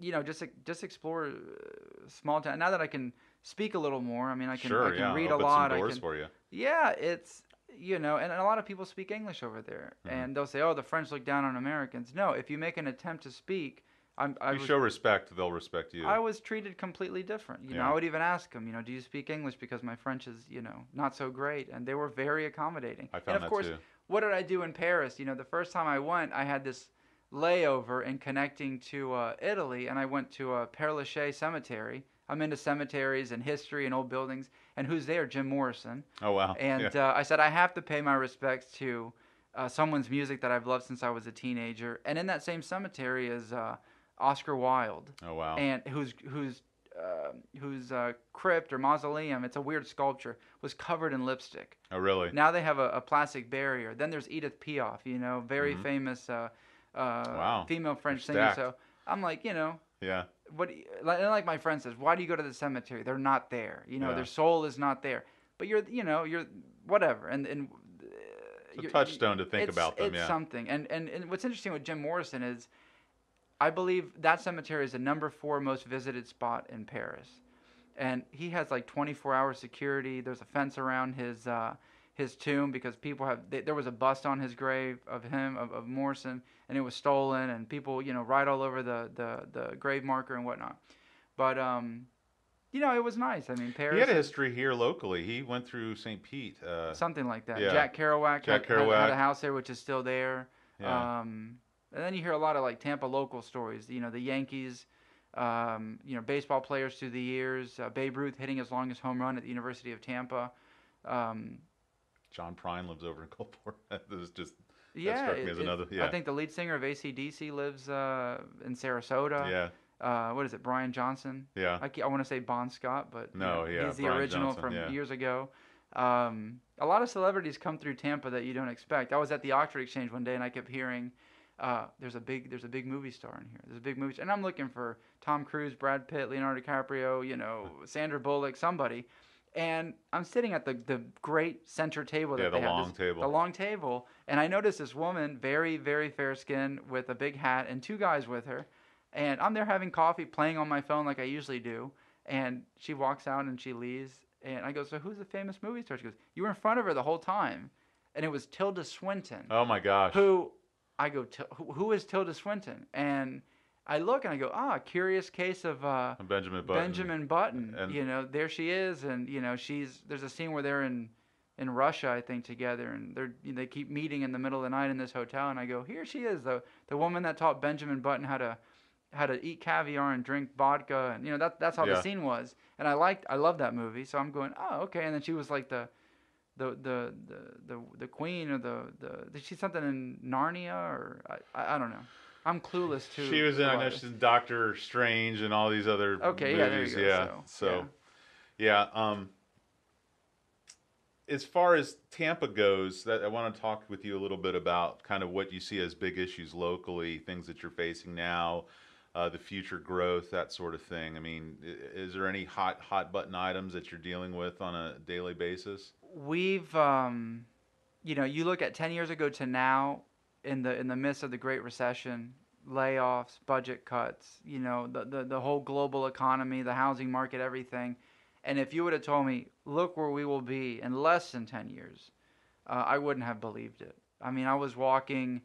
you know, just just explore uh, small town. Now that I can speak a little more, I mean, I can sure. I can yeah. read a lot. I can, for you. yeah, it's you know, and a lot of people speak English over there, Mhm. and they'll say, "Oh, the French look down on Americans." No, if you make an attempt to speak, I'm, I you was show respect, they'll respect you. I was treated completely different. You know, I would even ask them, you know, do you speak English because my French is, you know, not so great, and they were very accommodating. I found and of that course, too. what did I do in Paris? You know, the first time I went, I had this layover in connecting to uh, Italy, and I went to uh, Père Lachaise Cemetery. I'm into cemeteries and history and old buildings, and who's there? Jim Morrison. Oh wow. And yeah. uh, I said I have to pay my respects to uh, someone's music that I've loved since I was a teenager. And in that same cemetery is uh, Oscar Wilde, oh wow. and whose whose uh, whose uh, crypt or mausoleum, it's a weird sculpture, was covered in lipstick. oh really? Now they have a, a plastic barrier. Then there's Edith Piaf, you know, very Mhm. famous uh, uh, Wow. female French singer. So I'm like, you know, Yeah. what like, and like my friend says, why do you go to the cemetery? They're not there. You know, Yeah. their soul is not there. But you're, you know, you're whatever, and and It's a touchstone to think about them. It's Yeah. something, and, and and what's interesting with Jim Morrison is, I believe that cemetery is the number four most visited spot in Paris, and he has like 24 hour security. There's a fence around his. Uh, his tomb because people have they, there was a bust on his grave of him of, of Morrison and it was stolen and people you know write all over the, the, the grave marker and whatnot but um you know it was nice I mean Paris He had a history here locally. He went through St. Pete. Uh, something like that yeah. Jack Kerouac, Jack had, had- had a house there which is still there yeah. um, and then you hear a lot of like Tampa local stories. You know, the Yankees, um, you know, baseball players through the years. Uh, Babe Ruth hitting his longest home run at the University of Tampa. Um, John Prine lives over in Gulfport. that was just yeah, struck me as it- another- I think the lead singer of ACDC lives uh, in Sarasota. yeah, Uh, what is it, Brian Johnson? yeah. I, I want to say Bon Scott, but you No, know, yeah, he's the Brian original Johnson, from yeah. years ago. Um, a lot of celebrities come through Tampa that you don't expect. I was at the Oxford Exchange one day and I kept hearing, uh, "There's a big, there's a big movie star in here. There's a big movie," star. and I'm looking for Tom Cruise, Brad Pitt, Leonardo DiCaprio, you know, Sandra Bullock, somebody. And I'm sitting at the, the great center table that Yeah, they the have, long this- table. the long table, and I notice this woman, very very fair skin, with a big hat, and two guys with her, and I'm there having coffee, playing on my phone like I usually do, and she walks out and she leaves, and I go, so who's the famous movie star? She goes, you were in front of her the whole time, and it was Tilda Swinton, Oh my gosh. who I go, who, who is Tilda Swinton? And I look and I go, ah, curious case of uh, Benjamin Button. Benjamin Button. And- you know, there she is, and you know, she's there's a scene where they're in in Russia, I think, together, and they're they keep meeting in the middle of the night in this hotel, and I go, here she is, the the woman that taught Benjamin Button how to had to eat caviar and drink vodka, and you know that that's how Yeah. the scene was. And I liked, I love that movie. So I'm going, oh, okay. And then she was like the, the the the the, the queen or the the did she something in Narnia or I, I, don't know. I'm clueless too. She was in, I know she's in Doctor Strange and all these other Okay, yeah, movies. go, yeah. so, So, yeah. Um, as far as Tampa goes, that I want to talk with you a little bit about kind of what you see as big issues locally, things that you're facing now, uh, the future growth, that sort of thing. I mean, is there any hot hot button items that you're dealing with on a daily basis? we've um, you know you look at 10 years ago to now in the in the midst of the great recession layoffs budget cuts you know the, the, the whole global economy the housing market everything and if you would have told me look where we will be in less than 10 years uh, i wouldn't have believed it i mean i was walking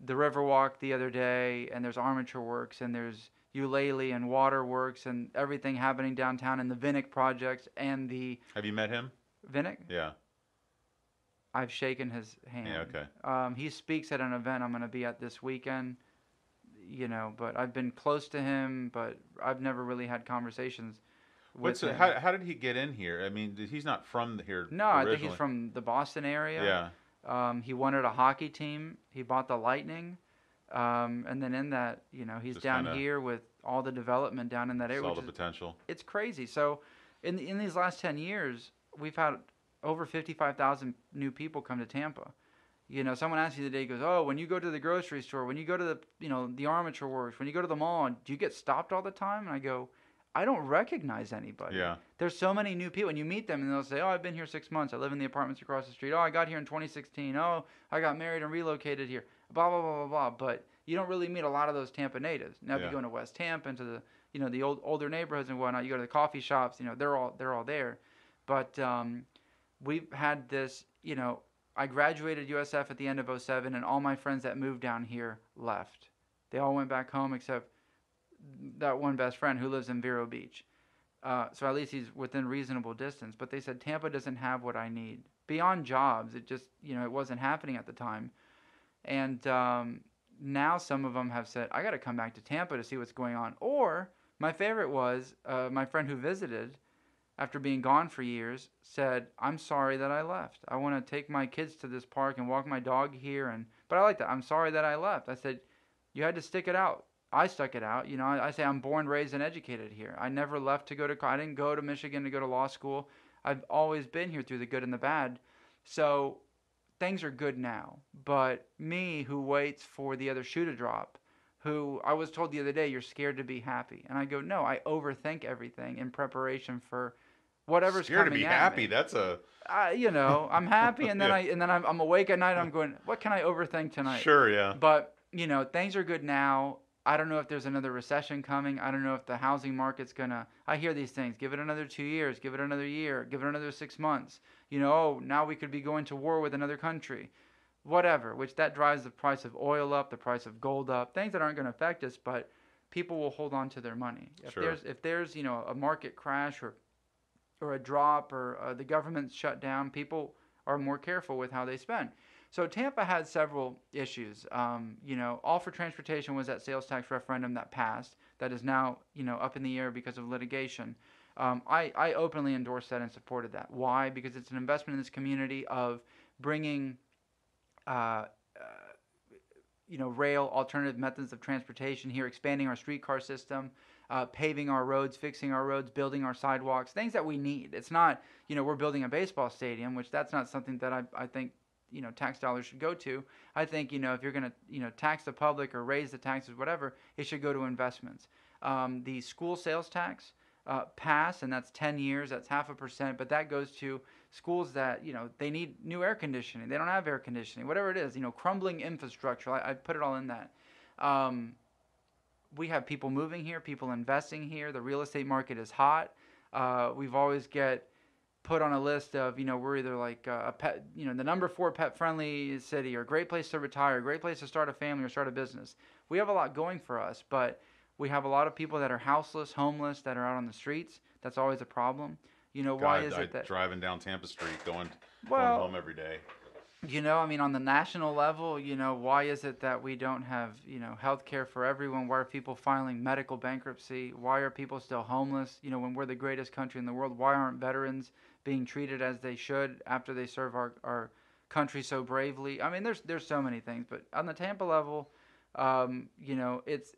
the riverwalk the other day and there's armature works and there's Ulele and waterworks and everything happening downtown and the Vinik projects and the Have you met him? Vinik Yeah. I've shaken his hand. Yeah. Okay. Um, he speaks at an event I'm going to be at this weekend. You know, but I've been close to him, but I've never really had conversations What's it, how, how did he get in here? I mean, he's not from here. no, I think he's from the Boston area. Yeah. Um, he wanted a hockey team. He bought the Lightning. Um, and then in that, you know, he's Just down here with all the development down in that area. Which the is- potential. it's crazy. So, in in these last ten years, we've had over fifty five thousand new people come to Tampa. You know, someone asked you the day, goes, "Oh, when you go to the grocery store, when you go to the you know the armature works, when you go to the mall, do you get stopped all the time?" And I go, "I don't recognize anybody. Yeah. There's so many new people, and you meet them, and they'll say, "Oh, I've been here six months. I live in the apartments across the street. Oh, I got here in 2016. Oh, I got married and relocated here. Blah blah blah blah blah." But you don't really meet a lot of those Tampa natives. Now, if Yeah. you go into West Tampa, into the you know the old older neighborhoods and whatnot, you go to the coffee shops. You know, they're all they're all there. But um, we've had this. You know, I graduated USF at the end of 07, and all my friends that moved down here left. They all went back home except that one best friend who lives in Vero Beach. Uh, so at least he's within reasonable distance. But they said Tampa doesn't have what I need beyond jobs. It just you know it wasn't happening at the time, and um, now some of them have said I got to come back to Tampa to see what's going on. Or my favorite was uh, my friend who visited after being gone for years said I'm sorry that I left. I want to take my kids to this park and walk my dog here and but I like that. I'm sorry that I left. I said you had to stick it out. I stuck it out. You know, I, I say I'm born, raised, and educated here. I never left to go to. I didn't go to Michigan to go to law school. I've always been here through the good and the bad. So things are good now. But me, who waits for the other shoe to drop, who I was told the other day, you're scared to be happy, and I go, no, I overthink everything in preparation for whatever's Scared to be happy. me. That's a I, you know, I'm happy, and then Yeah. I and then I'm, I'm awake at night. I'm going, what can I overthink tonight? sure. Yeah. But you know, things are good now. I don't know if there's another recession coming. I don't know if the housing market's gonna. I hear these things. Give it another two years. Give it another year. Give it another six months. You know, oh, now we could be going to war with another country, whatever. Which that drives the price of oil up, the price of gold up. Things that aren't going to affect us, but people will hold on to their money. If Sure. there's if there's you know a market crash or or a drop or uh, the government's shut down, people are more careful with how they spend. So Tampa had several issues. Um, you know, all for transportation was that sales tax referendum that passed. That is now you know up in the air because of litigation. Um, I, I openly endorsed that and supported that. Why? Because it's an investment in this community of bringing, uh, uh, you know, rail alternative methods of transportation here, expanding our streetcar system, uh, paving our roads, fixing our roads, building our sidewalks, things that we need. It's not, you know, we're building a baseball stadium, which that's not something that I, I think, you know, tax dollars should go to. I think, you know, if you're going to, you know, tax the public or raise the taxes, whatever, it should go to investments. Um, the school sales tax uh, pass, and that's 10 years, that's half a percent, but that goes to schools that, you know, they need new air conditioning. They don't have air conditioning, whatever it is, you know, crumbling infrastructure. I, I put it all in that. Um, we have people moving here, people investing here. The real estate market is hot. Uh, we've always get put on a list of you know we're either like uh, a pet you know the number four pet friendly city or great place to retire, great place to start a family or start a business. We have a lot going for us, but we have a lot of people that are houseless, homeless, that are out on the streets. That's always a problem. You know why is I, it that driving down Tampa Street, going, Well- going home every day? You know, I mean, on the national level, you know, why is it that we don't have, you know, health care for everyone? Why are people filing medical bankruptcy? Why are people still homeless? You know, when we're the greatest country in the world, why aren't veterans being treated as they should after they serve our, our country so bravely? I mean, there's there's so many things, but on the Tampa level, um, you know, it's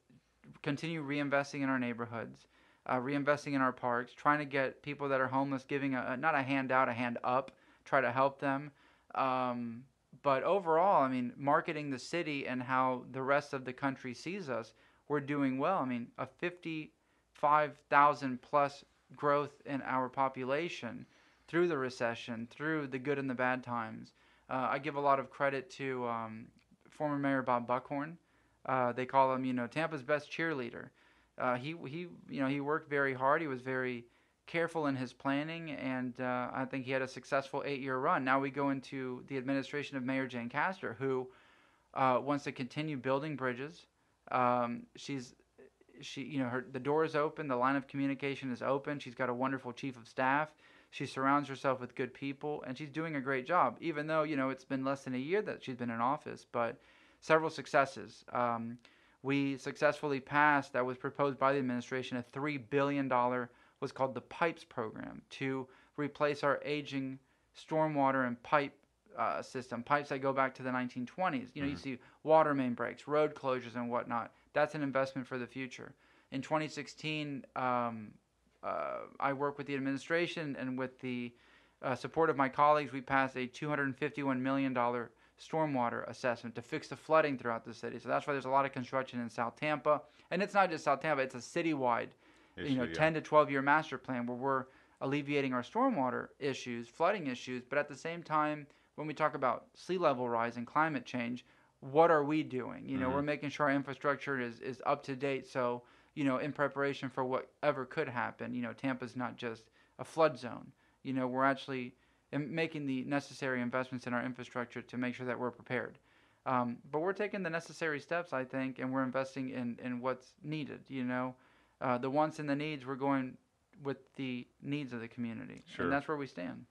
continue reinvesting in our neighborhoods, uh, reinvesting in our parks, trying to get people that are homeless, giving a not a handout, a hand up, try to help them. Um, but overall, I mean, marketing the city and how the rest of the country sees us, we're doing well. I mean, a 55,000 plus growth in our population through the recession, through the good and the bad times. Uh, I give a lot of credit to um, former Mayor Bob Buckhorn. Uh, they call him, you know, Tampa's best cheerleader. Uh, he he, you know, he worked very hard. He was very careful in his planning, and uh, I think he had a successful eight-year run. Now we go into the administration of Mayor Jane Castor, who uh, wants to continue building bridges. Um, she's she, you know, her the door is open, the line of communication is open. She's got a wonderful chief of staff. She surrounds herself with good people, and she's doing a great job. Even though you know it's been less than a year that she's been in office, but several successes. Um, we successfully passed that was proposed by the administration a three billion dollar was called the pipes program to replace our aging stormwater and pipe uh, system pipes that go back to the 1920s you know mm-hmm. you see water main breaks road closures and whatnot that's an investment for the future in 2016 um, i work with the administration and with the uh, support of my colleagues we passed a 251 million dollar stormwater assessment to fix the flooding throughout the city. So that's why there's a lot of construction in South Tampa. And it's not just South Tampa, it's a citywide, Issue, you know, yeah. 10 to 12 year master plan where we're alleviating our stormwater issues, flooding issues, but at the same time, when we talk about sea level rise and climate change, what are we doing? You know, mm-hmm. we're making sure our infrastructure is, is up to date. So, you know, in preparation for whatever could happen, you know, Tampa's not just a flood zone. You know, we're actually making the necessary investments in our infrastructure to make sure that we're prepared. Um, but we're taking the necessary steps, I think, and we're investing in, in what's needed. You know, uh, the wants and the needs, we're going with the needs of the community. Sure. And that's where we stand.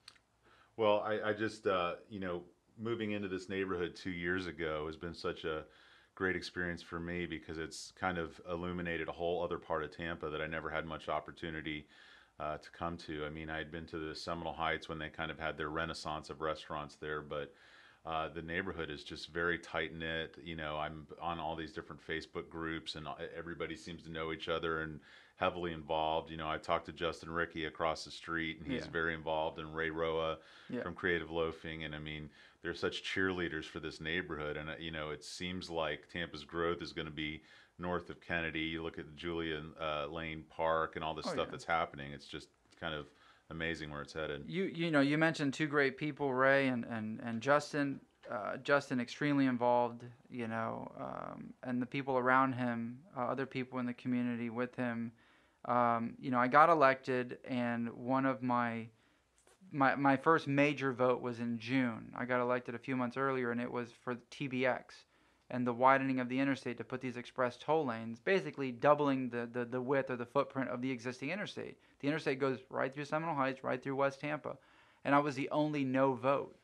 Well, I, I just, uh, you know, moving into this neighborhood two years ago has been such a great experience for me because it's kind of illuminated a whole other part of Tampa that I never had much opportunity uh, to come to. I mean, I had been to the Seminole Heights when they kind of had their renaissance of restaurants there, but uh, the neighborhood is just very tight knit. You know, I'm on all these different Facebook groups, and everybody seems to know each other and heavily involved. You know, I talked to Justin Ricky across the street, and he's yeah. very involved, and Ray Roa yeah. from Creative Loafing, and I mean, they're such cheerleaders for this neighborhood, and uh, you know, it seems like Tampa's growth is going to be north of Kennedy. You look at Julian uh, Lane Park and all this oh, stuff yeah. that's happening. It's just kind of amazing where it's headed. You you know you mentioned two great people, Ray and and and Justin. Uh, Justin extremely involved, you know, um, and the people around him, uh, other people in the community with him. Um, you know, I got elected, and one of my my my first major vote was in June. I got elected a few months earlier, and it was for TBX and the widening of the interstate to put these express toll lanes, basically doubling the, the, the width or the footprint of the existing interstate. The interstate goes right through Seminole Heights, right through West Tampa. And I was the only no vote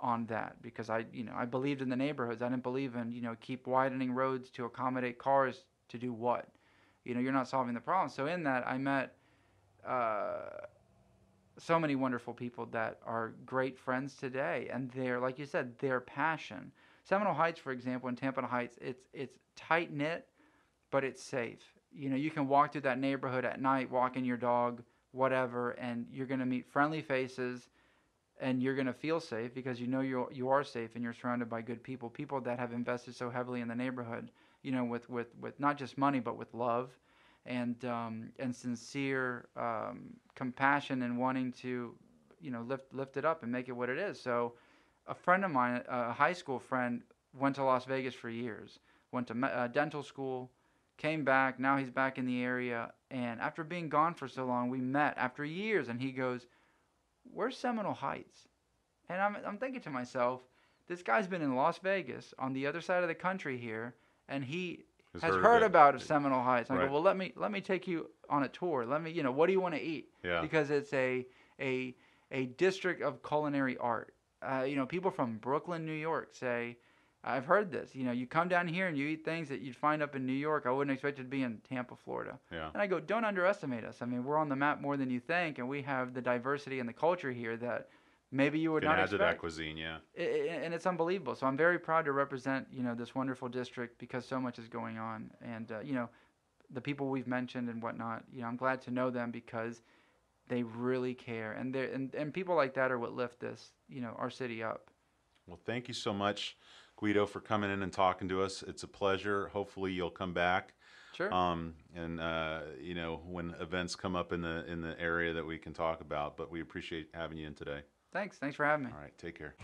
on that because I, you know, I believed in the neighborhoods. I didn't believe in, you know, keep widening roads to accommodate cars to do what? You know, you're not solving the problem. So in that, I met uh, so many wonderful people that are great friends today, and they're, like you said, their passion Seminole Heights, for example, in Tampa Heights, it's it's tight knit, but it's safe. You know, you can walk through that neighborhood at night, walking your dog, whatever, and you're going to meet friendly faces, and you're going to feel safe because you know you you are safe and you're surrounded by good people, people that have invested so heavily in the neighborhood. You know, with with with not just money, but with love, and um, and sincere um, compassion and wanting to, you know, lift lift it up and make it what it is. So a friend of mine, a high school friend, went to Las Vegas for years. Went to uh, dental school, came back. Now he's back in the area. And after being gone for so long, we met after years. And he goes, "Where's Seminole Heights?" And I'm I'm thinking to myself, this guy's been in Las Vegas on the other side of the country here, and he has, has heard, heard about Seminole Heights. I right. go, well, let me let me take you on a tour. Let me, you know, what do you want to eat? Yeah. Because it's a a a district of culinary art uh, you know, people from Brooklyn, New York say, I've heard this. You know, you come down here and you eat things that you'd find up in New York. I wouldn't expect it to be in Tampa, Florida. Yeah. And I go, don't underestimate us. I mean, we're on the map more than you think, and we have the diversity and the culture here that maybe you would Can not add to expect. that cuisine, yeah. And it's unbelievable. So I'm very proud to represent, you know, this wonderful district because so much is going on, and uh, you know, the people we've mentioned and whatnot. You know, I'm glad to know them because they really care, and they and and people like that are what lift this, you know, our city up. Well, thank you so much, Guido, for coming in and talking to us. It's a pleasure. Hopefully, you'll come back. Sure. Um, and uh, you know, when events come up in the in the area that we can talk about. But we appreciate having you in today. Thanks. Thanks for having me. All right, take care.